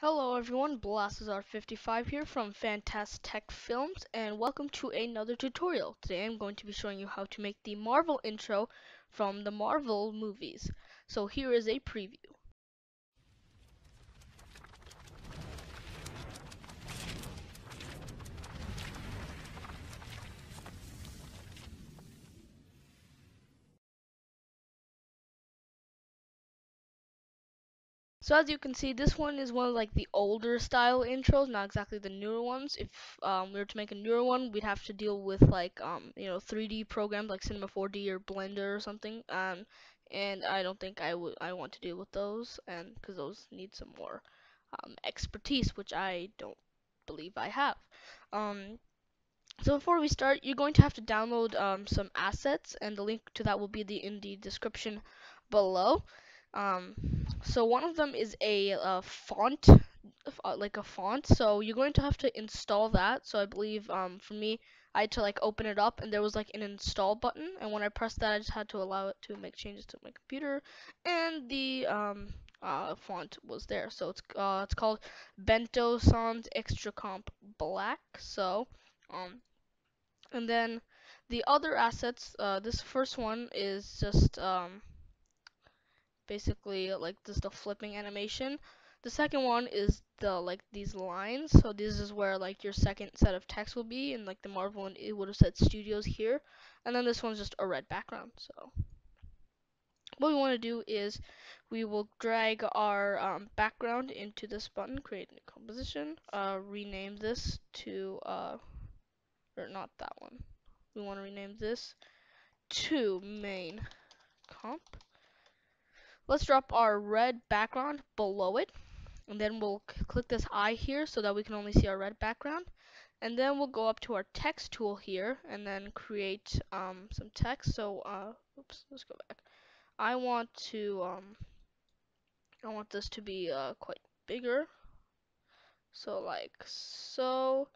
Hello everyone, Blastizard55 here from Fantastech Films and welcome to another tutorial. Today I'm going to be showing you how to make the Marvel intro from the Marvel movies. So here is a preview. So as you can see, this one is one of like the older style intros, not exactly the newer ones. If um, we were to make a newer one, we'd have to deal with like um, you know 3D programs like Cinema 4D or Blender or something. Um, and I don't think I would I want to deal with those, and because those need some more um, expertise, which I don't believe I have. Um, so before we start, you're going to have to download um, some assets, and the link to that will be the in the description below. Um, so one of them is a uh, font, uh, like a font. So you're going to have to install that. So I believe um, for me, I had to like open it up, and there was like an install button. And when I pressed that, I just had to allow it to make changes to my computer, and the um, uh, font was there. So it's uh, it's called Benton Sans Extra Comp Black. So um, and then the other assets. Uh, this first one is just um basically like this the flipping animation. The second one is the like these lines. So this is where like your second set of text will be, and like the Marvel one, it would have said Studios here, and then this one's just a red background. So what we want to do is we will drag our um, background into this button, create a new composition, uh, rename this to uh, or not that one. We want to rename this to main comp let's drop our red background below it and then we'll click this eye here so that we can only see our red background. And then we'll go up to our text tool here and then create um, some text. So uh, oops let's go back. I want to um, I want this to be uh, quite bigger. So like so.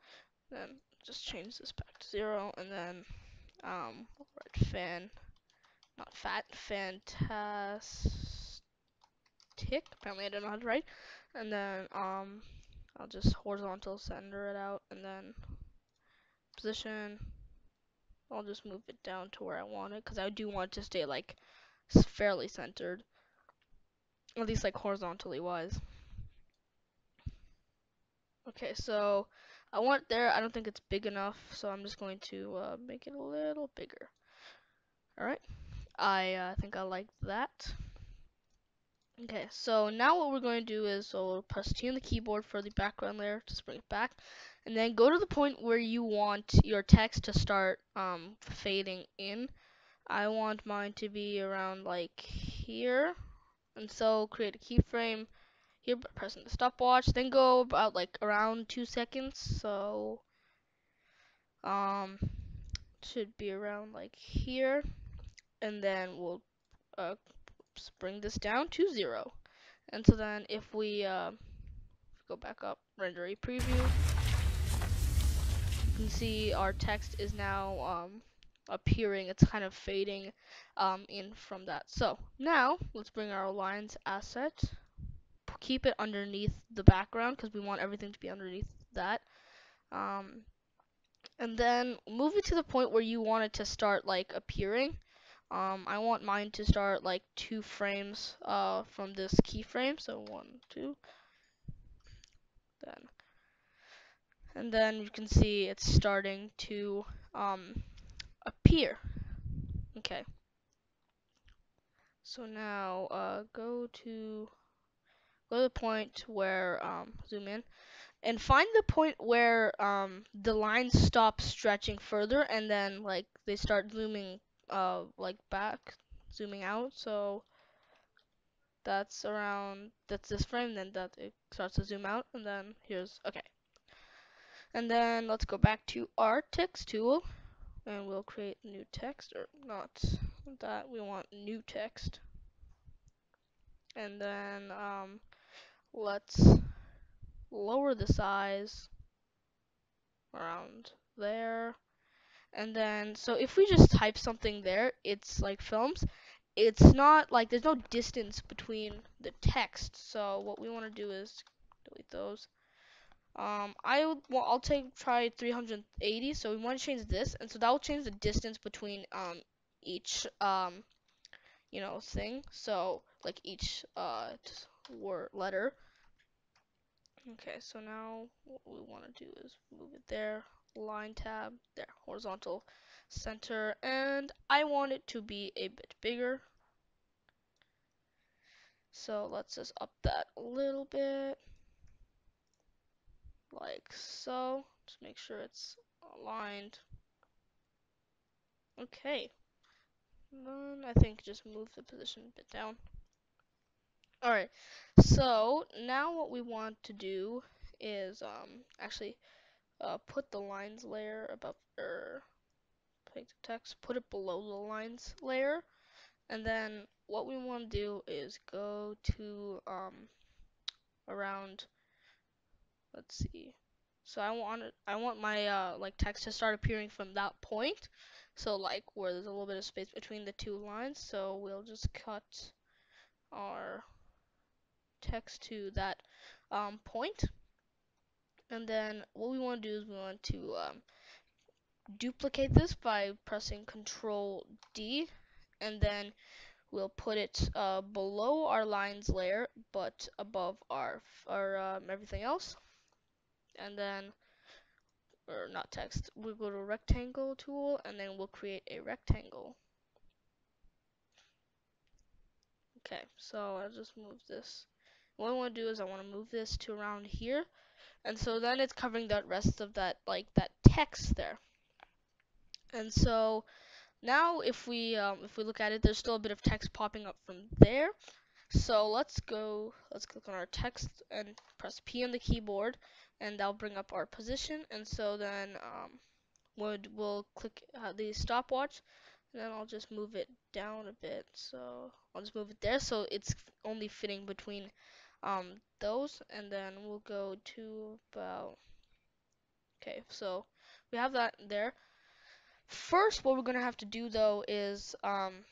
Then just change this back to zero and then um, red fan not fat fantastic tick. Apparently I don't know how to write. And then um, I'll just horizontal center it out and then position. I'll just move it down to where I want it because I do want it to stay like fairly centered. At least like horizontally wise. Okay, so I want there. I don't think it's big enough, so I'm just going to uh, make it a little bigger. Alright, I uh, think I like that. Okay, so now what we're going to do is so we'll press T on the keyboard for the background layer to bring it back, and then go to the point where you want your text to start um, fading in. I want mine to be around like here, and so create a keyframe here by pressing the stopwatch, then go about like around two seconds, so um, should be around like here, and then we'll uh, bring this down to zero. And so then if we uh, go back up, render a preview, you can see our text is now um, appearing. It's kind of fading um, in from that. So now let's bring our lines asset, keep it underneath the background because we want everything to be underneath that. Um, and then move it to the point where you want it to start like appearing. Um, I want mine to start like two frames uh, from this keyframe. So one, two, then, and then you can see it's starting to um, appear. Okay. So now uh, go to go to the point where um, zoom in and find the point where um, the lines stop stretching further and then like they start zooming uh, like back, zooming out. So that's around, that's this frame, then that it starts to zoom out, and then here's, okay. And then let's go back to our text tool, and we'll create new text, or not that, we want new text. And then um, let's lower the size around there. And then, so if we just type something there, it's like films. It's not like there's no distance between the text. So what we want to do is delete those. Um, I would, well, I'll take try 380. So we want to change this, and so that will change the distance between um each um you know thing. So like each uh word letter. Okay, so now what we want to do is move it there, line tab, there, horizontal, center, and I want it to be a bit bigger. So let's just up that a little bit, like so. Just make sure it's aligned. Okay. Then I think just move the position a bit down. Alright, so now what we want to do is um actually uh, put the lines layer above or take the text, put it below the lines layer, and then what we want to do is go to um around let's see. So I want I want my uh, like text to start appearing from that point. So like where there's a little bit of space between the two lines. So we'll just cut our text to that um, point and then what we want to do is we want to um, duplicate this by pressing control D and then we'll put it uh, below our lines layer but above our, our um, everything else. And then or not text we'll go to rectangle tool and then we'll create a rectangle. Okay so I'll just move this. What I want to do is I want to move this to around here and so then it's covering that rest of that like that text there. And so now if we um, if we look at it there's still a bit of text popping up from there. So let's go let's click on our text and press P on the keyboard and that'll bring up our position. And so then um, would we'll click uh, the stopwatch and then I'll just move it down a bit. So I'll just move it there so it's only fitting between um, those and then we'll go to about okay so we have that there. First what we're gonna have to do though is um,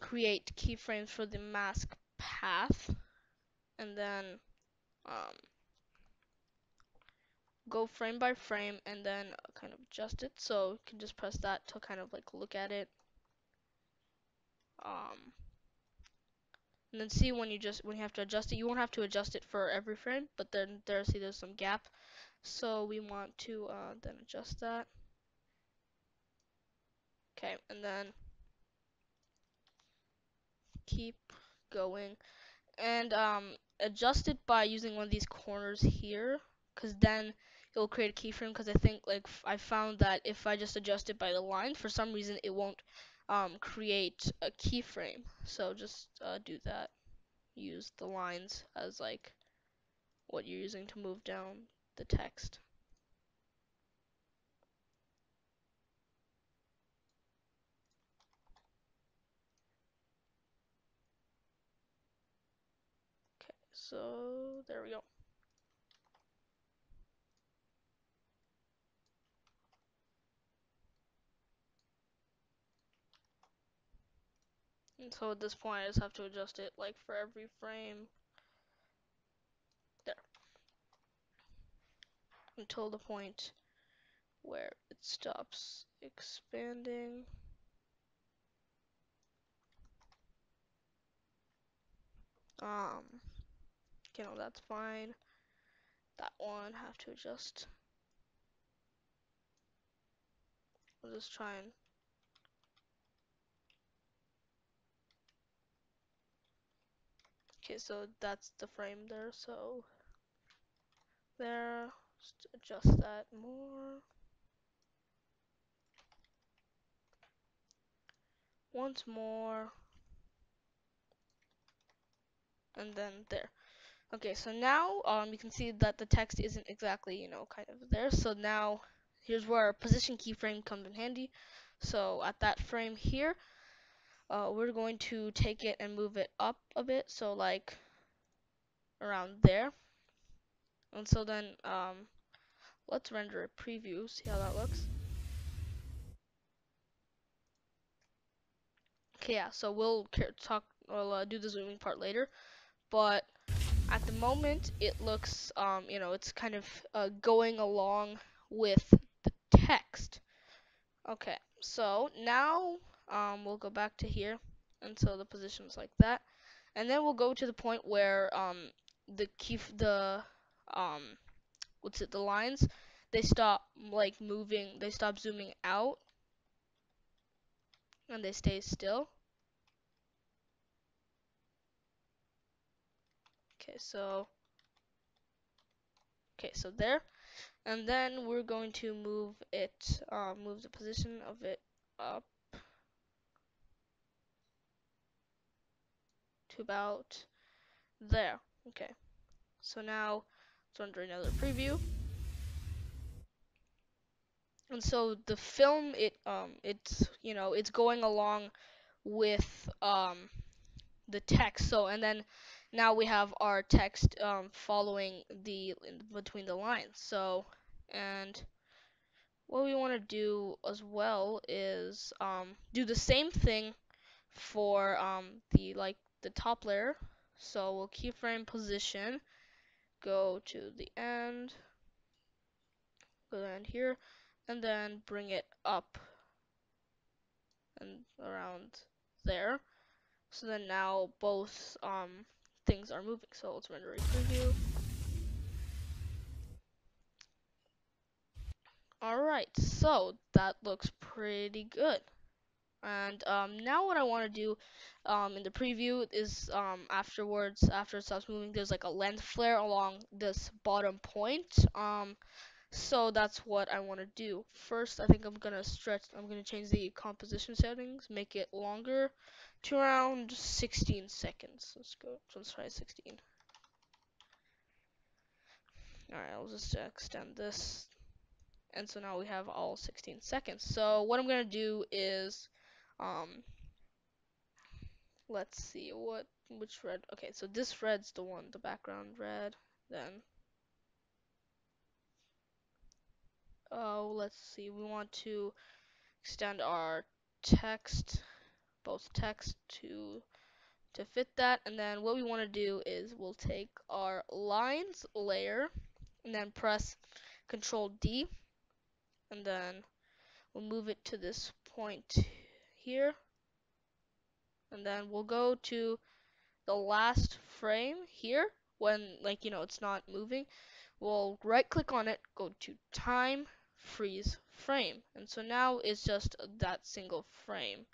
create keyframes for the mask path and then um, go frame by frame and then kind of adjust it. So you can just press that to kind of like look at it. Um, and then see when you just when you have to adjust it. You won't have to adjust it for every frame but then there see there's some gap. So we want to uh, then adjust that. Okay and then keep going. And um, adjust it by using one of these corners here because then it will create a keyframe because I think like I found that if I just adjust it by the line for some reason it won't um, create a keyframe. So just uh, do that. Use the lines as like what you're using to move down the text. Okay so there we go so at this point, I just have to adjust it like for every frame. There. Until the point where it stops expanding. Um, you know, that's fine. That one, have to adjust. I'll just try and Okay, so that's the frame there, so there, just adjust that more. Once more. And then there. Okay, so now um, you can see that the text isn't exactly, you know, kind of there. So now here's where our position keyframe comes in handy. So at that frame here, uh, we're going to take it and move it up a bit so like around there. And so then um, let's render a preview see how that looks. Okay yeah so we'll talk we'll uh, do the zooming part later. But at the moment it looks um, you know it's kind of uh, going along with the text. Okay so now um, we'll go back to here until the position's like that. And then we'll go to the point where um, the key the um, what's it the lines they stop like moving they stop zooming out. And they stay still. Okay so okay so there. And then we're going to move it uh, move the position of it up to about there. Okay. So now let's run another preview. And so the film it um it's you know it's going along with um the text. So and then now we have our text um following the between the lines. So and what we want to do as well is um do the same thing for um the like the top layer so we'll keyframe position go to the end go end here and then bring it up and around there. So then now both um, things are moving. So let's render a preview. Alright, so that looks pretty good. And um, now what I want to do um, in the preview is um, afterwards, after it stops moving, there's like a lens flare along this bottom point. Um, so that's what I want to do. First, I think I'm going to stretch, I'm going to change the composition settings, make it longer to around 16 seconds. Let's go, let's try 16. Alright, I'll just extend this. And so now we have all 16 seconds. So what I'm going to do is, um, let's see, what, which red, okay, so this red's the one, the background red, then oh, let's see, we want to extend our text, both text to to fit that. And then what we want to do is we'll take our lines layer and then press Control D, and then we'll move it to this point here, and then we'll go to the last frame here when like you know it's not moving we'll right click on it go to time freeze frame. And so now it's just that single frame.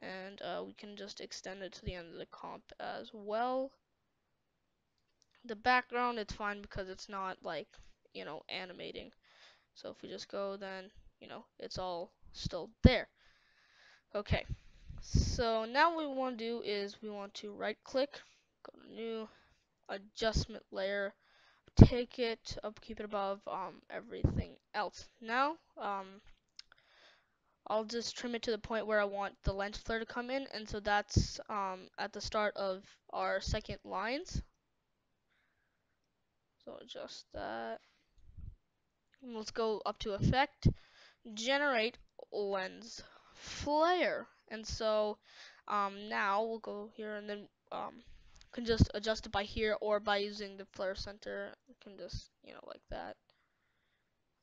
And uh, we can just extend it to the end of the comp as well. The background, it's fine because it's not like, you know, animating. So if we just go, then, you know, it's all still there. Okay. So now what we want to do is we want to right click, go to new, adjustment layer, take it up, keep it above um, everything else. Now, um, I'll just trim it to the point where I want the lens flare to come in, and so that's um, at the start of our second lines. So adjust that. And let's go up to effect, generate lens flare. And so um, now we'll go here and then um, can just adjust it by here or by using the flare center. You can just, you know, like that.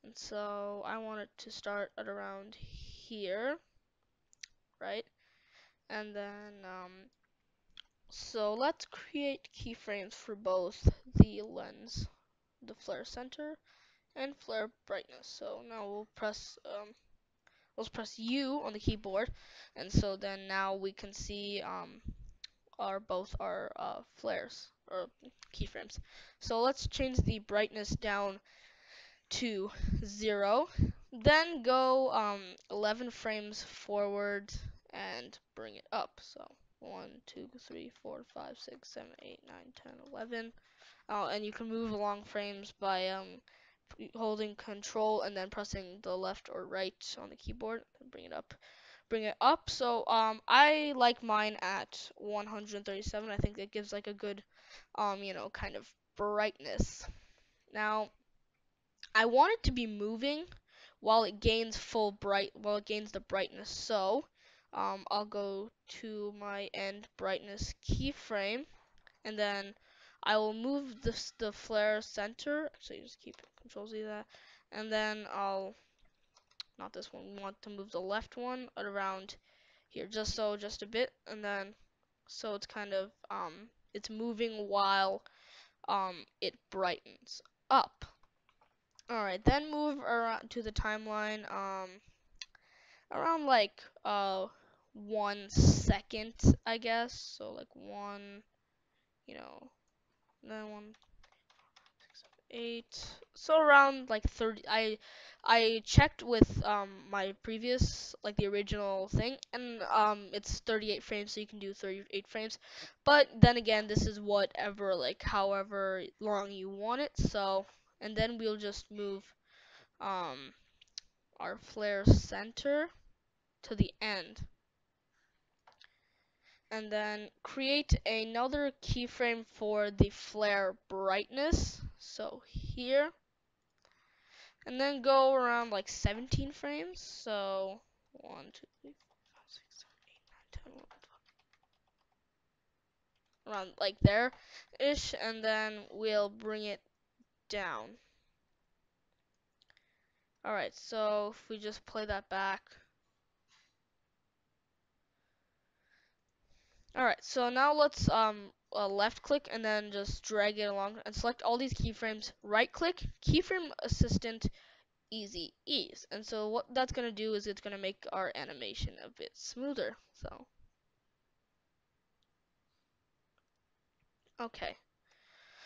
And so I want it to start at around here, right? And then, um, so let's create keyframes for both the lens, the flare center, and flare brightness. So now we'll press, um, let's press U on the keyboard, and so then now we can see, um, are both our uh, flares or keyframes. So let's change the brightness down to zero. Then go um, 11 frames forward and bring it up. So 1, 2, 3, 4, 5, 6, 7, 8, 9, 10, 11. Uh, and you can move along frames by um, holding control and then pressing the left or right on the keyboard and bring it up bring it up. So um, I like mine at 137. I think it gives like a good, um, you know, kind of brightness. Now, I want it to be moving while it gains full bright, while it gains the brightness. So um, I'll go to my end brightness keyframe, and then I will move this the flare center. Actually, just keep Control Z that, and then I'll not this one. We want to move the left one around here, just so, just a bit, and then so it's kind of um it's moving while um it brightens up. Alright, then move around to the timeline um around like uh one second, I guess. So like one, you know, then one, eight. So around like 30. I I checked with um my previous like the original thing, and um it's 38 frames, so you can do 38 frames. But then again, this is whatever like however long you want it. So and then we'll just move um our flare center to the end and then create another keyframe for the flare brightness. So here. And then go around like 17 frames. So 1 2 3 4 5 6 7 8 9 10 11 around like there ish and then we'll bring it down. Alright so if we just play that back Alright, so now let's um uh, left click and then just drag it along and select all these keyframes. Right click, keyframe assistant, easy ease. And so what that's going to do is it's going to make our animation a bit smoother. So, okay.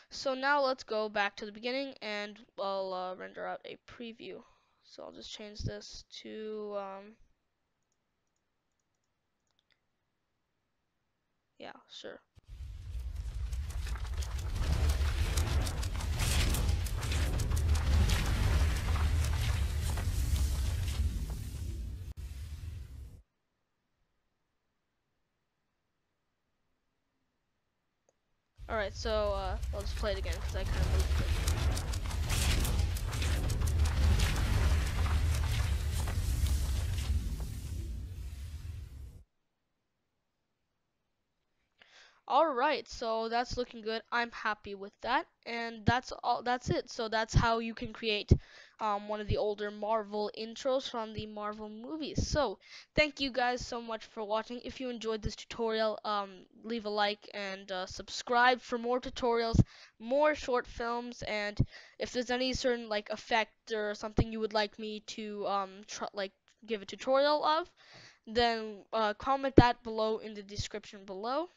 So now let's go back to the beginning and I'll uh, render out a preview. So I'll just change this to, um, yeah, sure. Alright, so uh, I'll just play it again because I kind of moved it. Alright, so that's looking good. I'm happy with that. And that's all that's it. So that's how you can create um, one of the older Marvel intros from the Marvel movies. So thank you guys so much for watching. If you enjoyed this tutorial, um, leave a like and uh, subscribe for more tutorials, more short films, and if there's any certain like effect or something you would like me to um, like give a tutorial of, then uh, comment that below in the description below.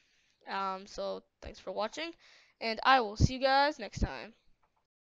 Um, so thanks for watching, and I will see you guys next time.